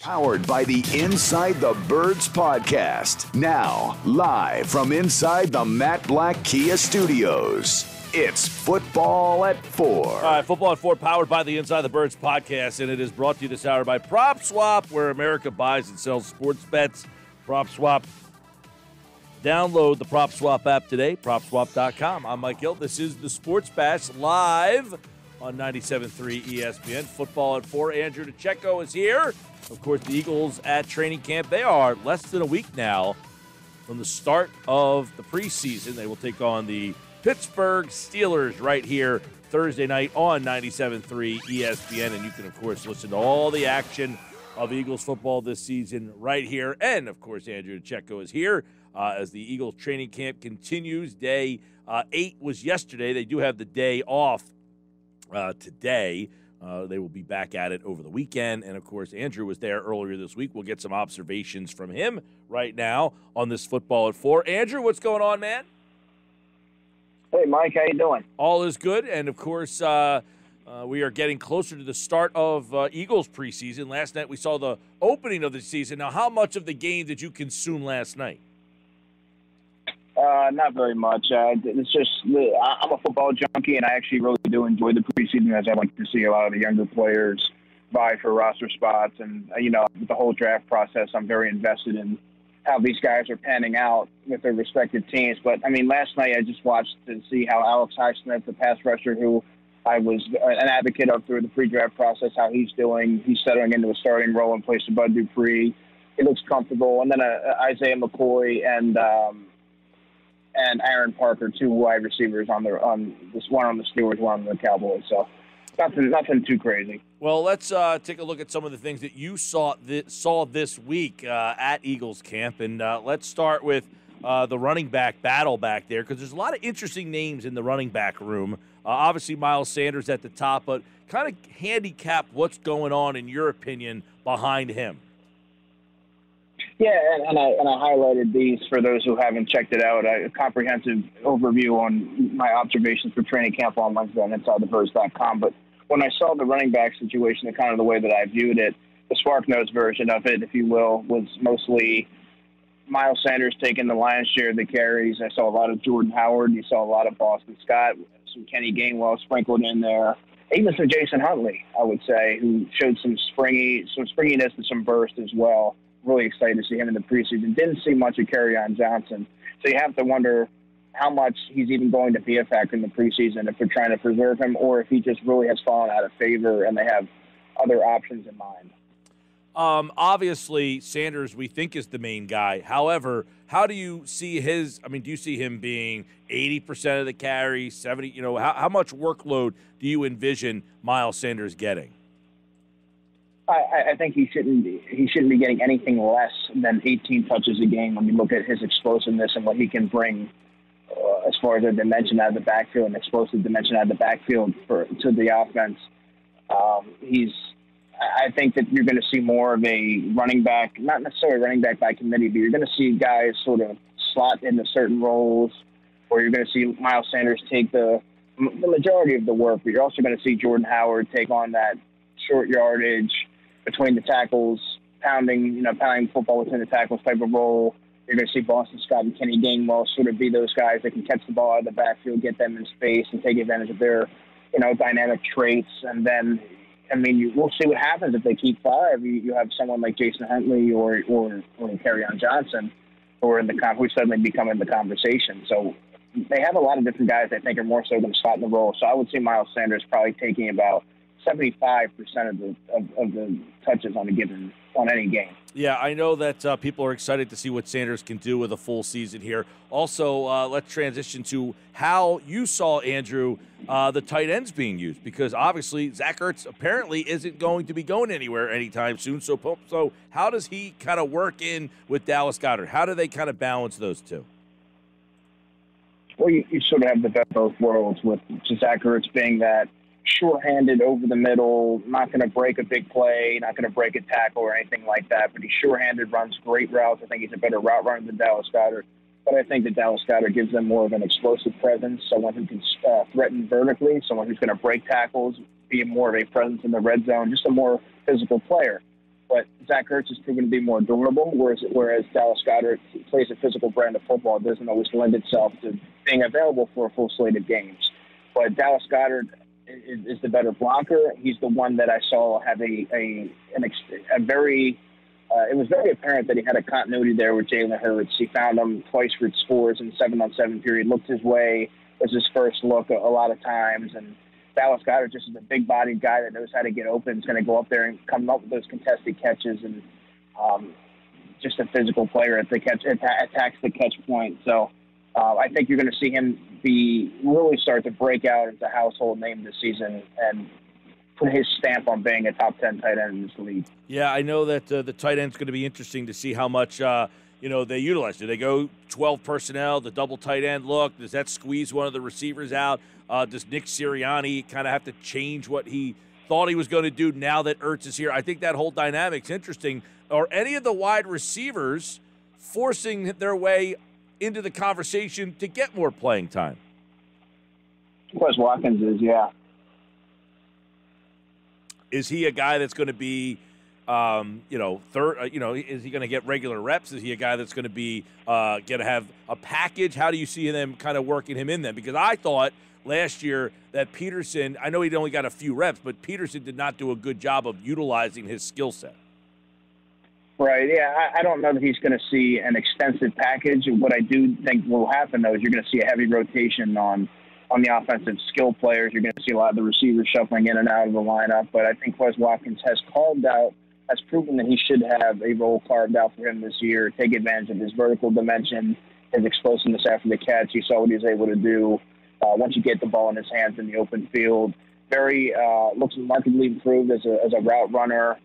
Powered by the Inside the Birds podcast. Now, live from inside the Matt Blatt Kia Studios. It's football at four. All right, football at four, powered by the Inside the Birds podcast, and it is brought to you this hour by Prop Swap, where America buys and sells sports bets. Prop Swap. Download the Prop Swap app today, propswap.com. I'm Mike Gill. This is the Sports Bash live on 97.3 ESPN. Football at four. Andrew DiCecco is here. Of course, the Eagles at training camp. They are less than a week now from the start of the preseason. They will take on the Pittsburgh Steelers right here Thursday night on 97.3 ESPN. And you can, of course, listen to all the action of Eagles football this season right here. And, of course, Andrew DiCecco is here uh, as the Eagles training camp continues. Day uh, eight was yesterday. They do have the day off uh, today. Uh, they will be back at it over the weekend. And of course, Andrew was there earlier this week. We'll get some observations from him right now on this football at four. Andrew, what's going on, man? Hey, Mike, how you doing? All is good. And of course, uh, uh, we are getting closer to the start of uh, Eagles preseason. Last night we saw the opening of the season. Now, how much of the game did you consume last night? Uh, not very much. Uh, it's just I'm a football junkie, and I actually really do enjoy the preseason as I like to see a lot of the younger players vie for roster spots, and uh, you know the whole draft process. I'm very invested in how these guys are panning out with their respective teams. But I mean, last night I just watched to see how Alex Highsmith, the pass rusher who I was an advocate of through the pre-draft process, how he's doing. He's settling into a starting role in place of Bud Dupree. He looks comfortable, and then uh, Isaiah McCoy and. Um, and Aaron Parker, two wide receivers on the on this one on the Steelers, one on the Cowboys. So nothing nothing too crazy. Well, let's uh, take a look at some of the things that you saw this, saw this week uh, at Eagles camp, and uh, let's start with uh, the running back battle back there because there's a lot of interesting names in the running back room. Uh, obviously, Miles Sanders at the top, but kind of handicap what's going on in your opinion behind him. Yeah, and, and, I and I highlighted these for those who haven't checked it out. A comprehensive overview on my observations for training camp on Wednesday on InsideTheBirds.com. But when I saw the running back situation, the kind of the way that I viewed it, the Spark Notes version of it, if you will, was mostly Miles Sanders taking the lion's share of the carries. I saw a lot of Jordan Howard. You saw a lot of Boston Scott, some Kenny Gainwell sprinkled in there. Even some Jason Huntley, I would say, who showed some springy, some springiness and some burst as well really excited to see him in the preseason. Didn't see much of Kerryon Johnson, so you have to wonder how much he's even going to be a factor in the preseason if they're trying to preserve him, or if he just really has fallen out of favor and they have other options in mind. Um, obviously, Sanders we think is the main guy. However, how do you see his? I mean, do you see him being eighty percent of the carry, seventy? You know, how, how much workload do you envision Miles Sanders getting? I, I think he shouldn't be, he shouldn't be getting anything less than 18 touches a game when you look at his explosiveness and what he can bring uh, as far as a dimension out of the backfield and explosive dimension out of the backfield for to the offense. Um, he's I think that you're going to see more of a running back, not necessarily running back by committee, but you're going to see guys sort of slot into certain roles, or you're going to see Miles Sanders take the the majority of the work, but you're also going to see Jordan Howard take on that short yardage, between the tackles, pounding, you know, pounding football between the tackles type of role. You're going to see Boston Scott and Kenny Gainwell sort of be those guys that can catch the ball out of the backfield, get them in space, and take advantage of their, you know, dynamic traits. And then, I mean, you, we'll see what happens if they keep five. You, you have someone like Jason Huntley or or or on Johnson, who are in the who suddenly become in the conversation. So they have a lot of different guys. I think are more so going to slot in the role. So I would see Miles Sanders probably taking about 75 percent of the of, of, the touches on a given on any game. Yeah, I know that uh, people are excited to see what Sanders can do with a full season here. Also, uh, let's transition to how you saw Andrew uh, the tight ends being used because obviously Zach Ertz apparently isn't going to be going anywhere anytime soon. So, so how does he kind of work in with Dallas Goedert? How do they kind of balance those two? Well, you, you sort of have the best of both worlds with Zach Ertz being that shorthanded over the middle, not going to break a big play, not going to break a tackle or anything like that. But he's shorthanded, runs great routes. I think he's a better route runner than Dallas Goedert. But I think that Dallas Goedert gives them more of an explosive presence, someone who can uh, threaten vertically, someone who's going to break tackles, be more of a presence in the red zone, just a more physical player. But Zach Ertz has proven to be more durable, whereas whereas Dallas Goedert plays a physical brand of football. It doesn't always lend itself to being available for a full slate of games. But Dallas Goedert is, is the better blocker. He's the one that I saw have a a an ex, a very uh, it was very apparent that he had a continuity there with Jalen Hurts. He found him twice for scores in seven on seven period. Looked his way was his first look a, a lot of times, and Dallas Goedert just is a big bodied guy that knows how to get open. He's going to go up there and come up with those contested catches and um, just a physical player at the catch attacks the catch point. So uh, I think you're going to see him be really start to break out as a household name this season and put his stamp on being a top 10 tight end in this league. Yeah, I know that uh, the tight end's going to be interesting to see how much, uh, you know, they utilize. Do they go 12 personnel, the double tight end look? Does that squeeze one of the receivers out? Uh, does Nick Sirianni kind of have to change what he thought he was going to do now that Ertz is here? I think that whole dynamic's interesting. Are any of the wide receivers forcing their way into the conversation to get more playing time? Quez Watkins is, yeah. Is he a guy that's going to be, um, you know, third? Uh, you know, is he going to get regular reps? Is he a guy that's going to be uh, going to have a package? How do you see them kind of working him in then? Because I thought last year that Pederson, I know he only got a few reps, but Pederson did not do a good job of utilizing his skill set. Right. Yeah. I, I don't know that he's going to see an extensive package. What I do think will happen though is you're going to see a heavy rotation on on the offensive skill players. You're going to see a lot of the receivers shuffling in and out of the lineup. But I think Quez Watkins has carved out, has proven that he should have a role carved out for him this year. Take advantage of his vertical dimension, his explosiveness after the catch. You saw what he was able to do uh, once you get the ball in his hands in the open field. Very uh, looks markedly improved as a, as a route runner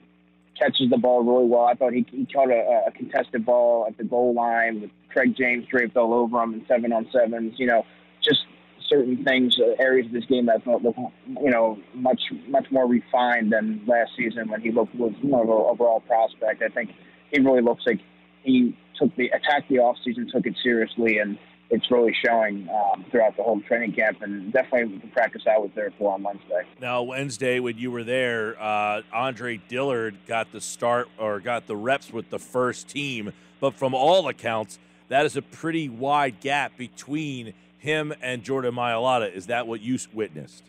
catches the ball really well. I thought he, he caught a, a contested ball at the goal line with Craig James draped all over him in seven on sevens. You know, just certain things, uh, areas of this game that felt, you know, much much more refined than last season when he looked was more of an overall prospect. I think he really looks like he took the attacked the off season, took it seriously, and it's really showing um, throughout the whole training camp, and definitely the practice I was there for on Wednesday. Now, Wednesday when you were there, uh, Andre Dillard got the start or got the reps with the first team, but from all accounts, that is a pretty wide gap between him and Jordan Mailata. Is that what you witnessed?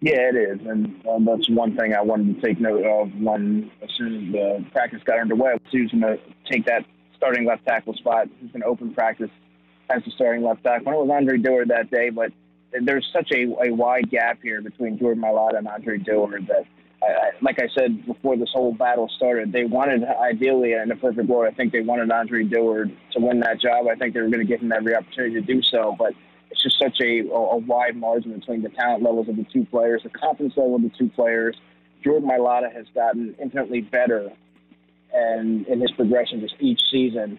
Yeah, it is, and um, that's one thing I wanted to take note of when as soon as the practice got underway. He was going to take that starting left tackle spot. He's going to open practice as the starting left back. When it was Andre Dillard that day, but there's such a, a wide gap here between Jordan Mailata and Andre Dillard that, I, like I said before this whole battle started, they wanted, ideally, in a perfect world, I think they wanted Andre Dillard to win that job. I think they were going to give him every opportunity to do so, but it's just such a, a wide margin between the talent levels of the two players, the confidence level of the two players. Jordan Mailata has gotten infinitely better and in his progression just each season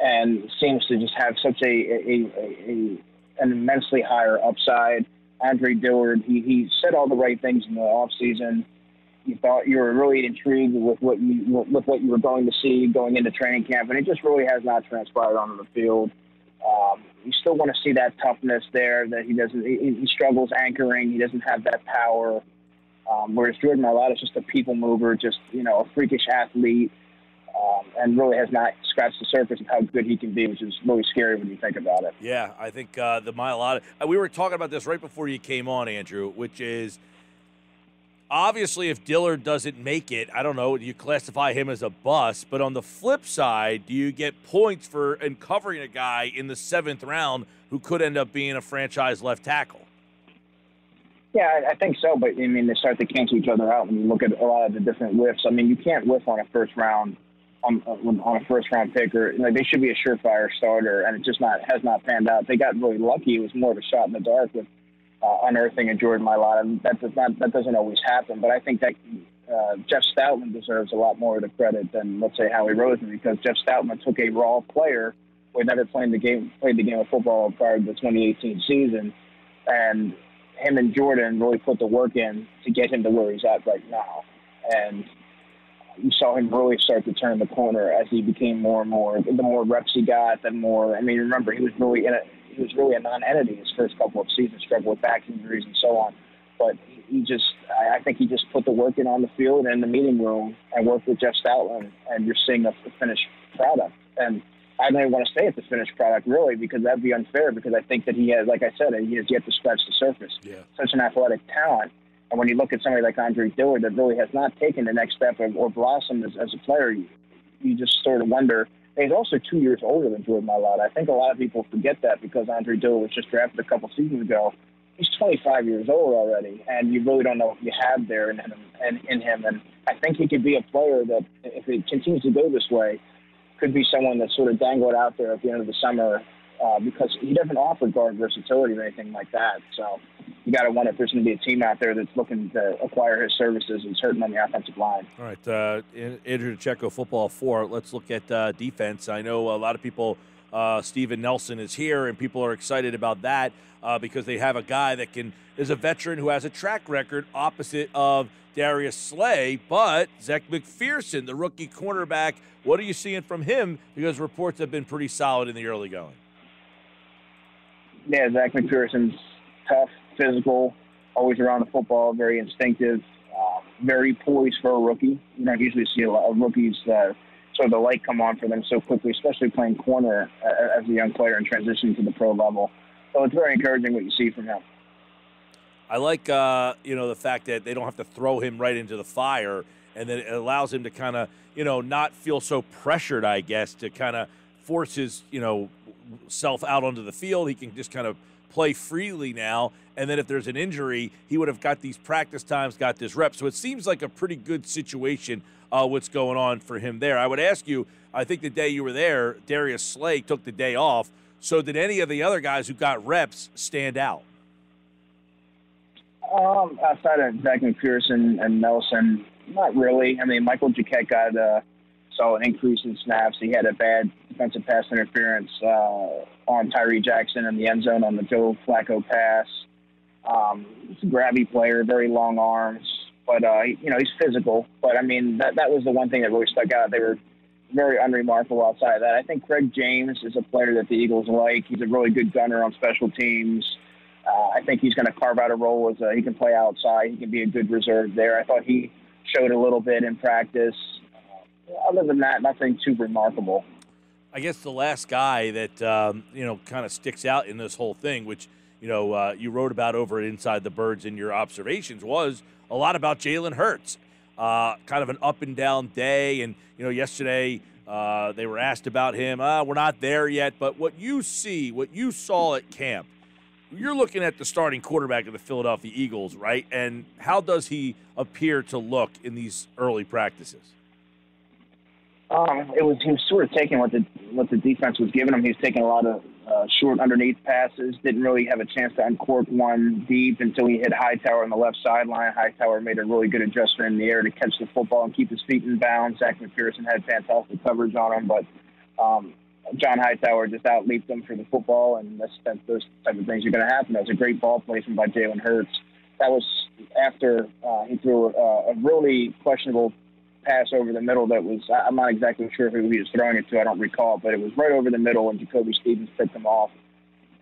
and seems to just have such a, a, a, a an immensely higher upside. Andre Dillard, he, he said all the right things in the offseason. You thought you were really intrigued with what you with what you were going to see going into training camp, and it just really has not transpired onto the field. Um, you still want to see that toughness there. That he doesn't, he, he struggles anchoring. He doesn't have that power. Um, whereas Jordan Mailata is just a people mover, just you know, a freakish athlete um, and really has not scratched the surface of how good he can be, which is really scary when you think about it. Yeah, I think uh, the Mailata. Uh, we were talking about this right before you came on, Andrew, which is obviously if Dillard doesn't make it, I don't know, you classify him as a bust? But on the flip side, do you get points for uncovering a guy in the seventh round who could end up being a franchise left tackle? Yeah, I think so. But I mean, they start to cancel each other out when you look at a lot of the different whiffs. I mean, you can't whiff on a first round on, on a first round pick or like they should be a surefire starter, and it just not has not panned out. They got really lucky. It was more of a shot in the dark with uh, unearthing a Jordan Mailata. That does not that doesn't always happen, but I think that uh, Jeff Stoutland deserves a lot more of the credit than let's say Howie Roseman because Jeff Stoutland took a raw player who had never played the game played the game of football prior to the 2018 season, and him and Jordan really put the work in to get him to where he's at right now, and you saw him really start to turn the corner as he became more and more. The more reps he got, the more. I mean, remember he was really in a he was really a non-entity his first couple of seasons, struggled with back injuries and so on. but he just I think he just put the work in on the field and in the meeting room and worked with Jeff Stoutland, and you're seeing a, a finished product. And I don't even want to say it's a finished product really because that'd be unfair because I think that he has, like I said, he has yet to scratch the surface. Yeah. Such an athletic talent. And when you look at somebody like Andre Dillard that really has not taken the next step or, or blossomed as, as a player, you, you just sort of wonder. And he's also two years older than Jordan Mailata. I think a lot of people forget that because Andre Dillard was just drafted a couple seasons ago. He's 25 years old already, and you really don't know what you have there in him. And in him, and I think he could be a player that, if it continues to go this way, could be someone that's sort of dangled out there at the end of the summer uh, because he doesn't offer guard versatility or anything like that. So you got to wonder if there's going to be a team out there that's looking to acquire his services and certain on the offensive line. All right, uh, Andrew Checo, football four. Let's look at uh, defense. I know a lot of people. Uh, Steven Nelson is here, and people are excited about that uh, because they have a guy that can is a veteran who has a track record opposite of Darius Slay, but Zech McPhearson, the rookie cornerback, what are you seeing from him? Because reports have been pretty solid in the early going. Yeah, Zech McPhearson's tough, physical, always around the football, very instinctive, uh, very poised for a rookie. You don't usually see a lot of rookies uh, sort of the light come on for them so quickly, especially playing corner uh, as a young player and transitioning to the pro level. So it's very encouraging what you see from him. I like uh, you know the fact that they don't have to throw him right into the fire, and that it allows him to kind of you know not feel so pressured. I guess to kind of force his you know self out onto the field. He can just kind of play freely now. And then if there's an injury, he would have got these practice times, got this rep. So it seems like a pretty good situation. Uh, what's going on for him there? I would ask you. I think the day you were there, Darius Slay took the day off. So did any of the other guys who got reps stand out? Um, outside of Zech McPhearson and Nelson, not really. I mean, Michael Jacquet got a solid increase in snaps. He had a bad defensive pass interference uh, on Tyree Jackson in the end zone on the Joe Flacco pass. Um, he's a grabby player, very long arms, but uh, you know he's physical. But I mean, that that was the one thing that really stuck out. They were very unremarkable outside of that. I think Craig James is a player that the Eagles like. He's a really good gunner on special teams. Uh, I think he's going to carve out a role as a, he can play outside. He can be a good reserve there. I thought he showed a little bit in practice. Other than that, nothing too remarkable. I guess the last guy that um, you know kind of sticks out in this whole thing, which you know uh, you wrote about over at Inside the Birds in your observations, was a lot about Jalen Hurts. Uh, kind of an up and down day, and you know yesterday uh, they were asked about him. Uh, we're not there yet, but what you see, what you saw at camp you're looking at the starting quarterback of the Philadelphia Eagles, right? And how does he appear to look in these early practices? Um, it was he was sort of taking what the what the defense was giving him. He was taking a lot of uh, short underneath passes. Didn't really have a chance to uncork one deep until he hit Hightower on the left sideline. Hightower made a really good adjustment in the air to catch the football and keep his feet in bounds. Zech McPhearson had fantastic coverage on him, but um, John Hightower just outleaped him for the football, and that's, those type of things are going to happen. That was a great ball placement by Jalen Hurts. That was after uh, he threw a really questionable pass over the middle. That was I'm not exactly sure who he was throwing it to. I don't recall, but it was right over the middle, and Jacoby Stevens picked him off,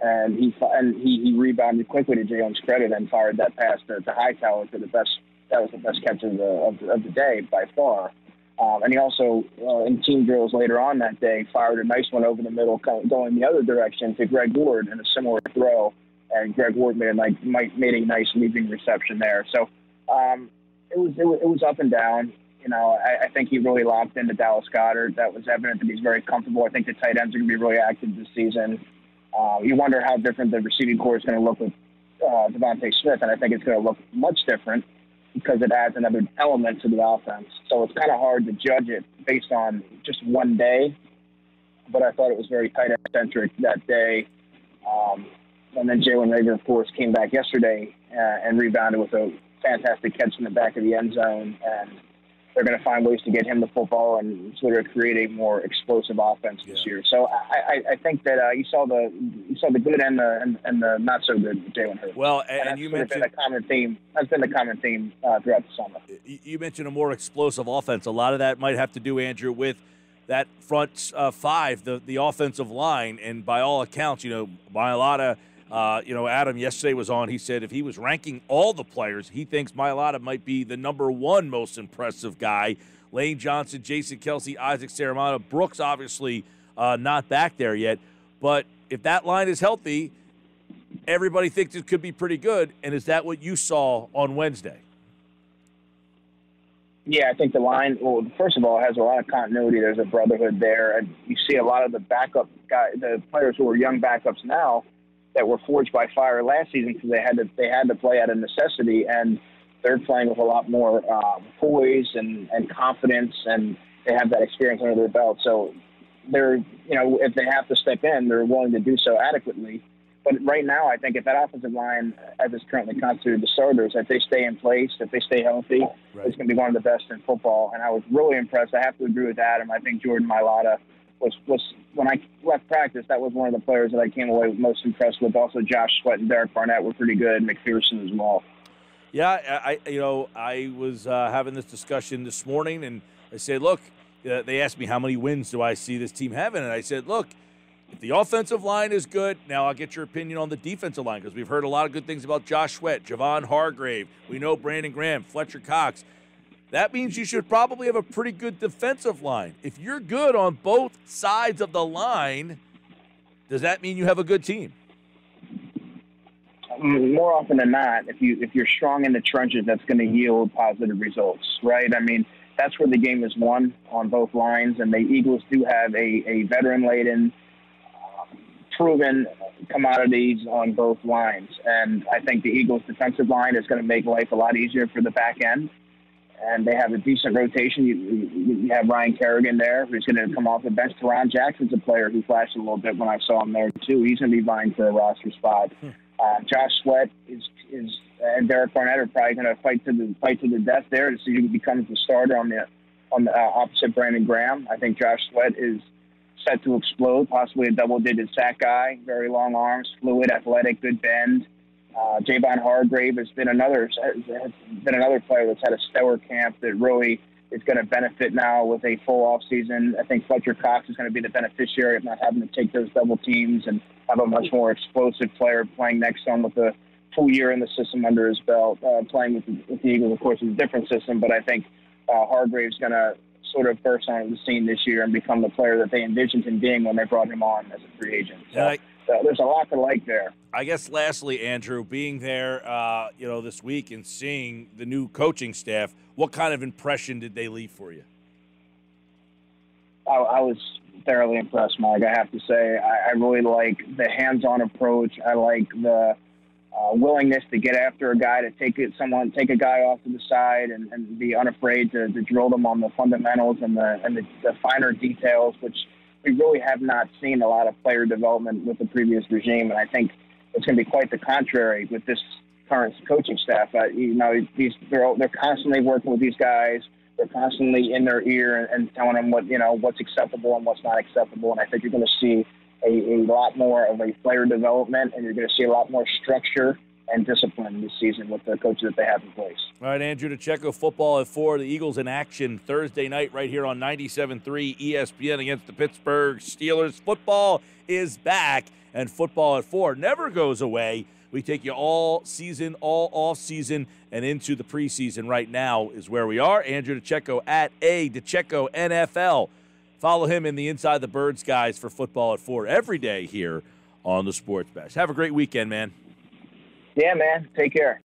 and he and he, he rebounded quickly to Jalen's credit and fired that pass to, to Hightower for the best. That was the best catch of the of the, of the day by far. Um, and he also, uh, in team drills later on that day, fired a nice one over the middle, going the other direction to Greg Ward in a similar throw. And Greg Ward made a nice, made a nice leaping reception there. So um, it was it was, it was up and down. You know, I, I think he really locked into Dallas Goedert. That was evident that he's very comfortable. I think the tight ends are going to be really active this season. Uh, you wonder how different the receiving corps is going to look with uh, DeVonta Smith, and I think it's going to look much different because it adds another element to the offense. So it's kind of hard to judge it based on just one day. But I thought it was very tight end centric that day. Um, and then Jalen Reagor, of course, came back yesterday uh, and rebounded with a fantastic catch in the back of the end zone. And they're going to find ways to get him the football and sort of create a more explosive offense this yeah. year. So I, I, I think that uh, you saw the you saw the good and the and, and the not so good with Jalen Hurts. Well, and, and you mentioned been a common theme. That's been the common theme uh, throughout the summer. You mentioned a more explosive offense. A lot of that might have to do, Andrew, with that front uh, five, the the offensive line, and by all accounts, you know, Mailata Uh, you know, Adam yesterday was on. He said if he was ranking all the players, he thinks Mailata might be the number one most impressive guy. Lane Johnson, Jason Kelce, Isaac Seumalo, Brooks obviously uh, not back there yet. But if that line is healthy, everybody thinks it could be pretty good. And is that what you saw on Wednesday? Yeah, I think the line. Well, first of all, has a lot of continuity. There's a brotherhood there, and you see a lot of the backup guy, the players who are young backups now, that were forged by fire last season because they had to they had to play out of necessity, and they're playing with a lot more um, poise and, and confidence, and they have that experience under their belt. So they're you know if they have to step in, they're willing to do so adequately. But right now, I think if that offensive line, as it's currently constituted, the starters, if they stay in place, if they stay healthy, right. it's going to be one of the best in football. And I was really impressed. I have to agree with Adam. I think Jordan Mailata was was when I left practice, that was one of the players that I came away most impressed with. Also, Josh Sweat and Derek Barnett were pretty good. McPhearson as well. Yeah, I you know I was uh, having this discussion this morning, and I said, look, uh, they asked me how many wins do I see this team having, and I said, look if the offensive line is good, now I'll get your opinion on the defensive line because we've heard a lot of good things about Josh Sweat, Javon Hargrave. We know Brandon Graham, Fletcher Cox. That means you should probably have a pretty good defensive line. If you're good on both sides of the line, does that mean you have a good team? More often than not, if you if you're strong in the trenches, that's going to yield positive results, right? I mean, that's where the game is won on both lines, and the Eagles do have a, a veteran laden uh, proven commodities on both lines. And I think the Eagles' defensive line is going to make life a lot easier for the back end. And they have a decent rotation. You, you have Ryan Kerrigan there, who's going to come off the bench. Tarron Jackson's a player who flashed a little bit when I saw him there too. He's going to be vying for a roster spot. Hmm. Uh, Josh Sweat is is and Derek Barnett are probably going to fight to the fight to the death there to see who becomes the starter on the on the uh, opposite Brandon Graham. I think Josh Sweat is set to explode, possibly a double-digit sack guy. Very long arms, fluid, athletic, good bend. Uh, Javon Hargrave has been another has been another player that's had a stellar camp that really is going to benefit now with a full off season. I think Fletcher Cox is going to be the beneficiary of not having to take those double teams and have a much more explosive player playing next him with a full year in the system under his belt. Uh, playing with with the Eagles, of course, is a different system, but I think uh, Hargrave's going to sort of burst onto the scene this year and become the player that they envisioned him being when they brought him on as a free agent. So, I, so there's a lot to like there. I guess lastly, Andrew, being there, uh, you know, this week and seeing the new coaching staff, what kind of impression did they leave for you? I, I was thoroughly impressed, Mike. I have to say, I, I really like the hands-on approach. I like the uh, willingness to get after a guy, to take it, someone, take a guy off to the side, and, and be unafraid to, to drill them on the fundamentals and the and the, the finer details, which we really have not seen a lot of player development with the previous regime. And I think it's going to be quite the contrary with this current coaching staff. Uh, you know, these they're they're constantly working with these guys. They're constantly in their ear and, and telling them what you know what's acceptable and what's not acceptable. And I think you're going to see a, a lot more of a player development, and you're going to see a lot more structure and discipline this season with the coaches that they have in place. All right, Andrew DiCecco, football at four. The Eagles in action Thursday night right here on 97.3 ESPN against the Pittsburgh Steelers. Football is back, and football at four never goes away. We take you all season, all off season, and into the preseason right now is where we are. Andrew DiCecco at A DeCecco NFL. Follow him in the Inside the Birds guys for football at four every day here on the Sports Bash. Have a great weekend, man. Yeah, man. Take care.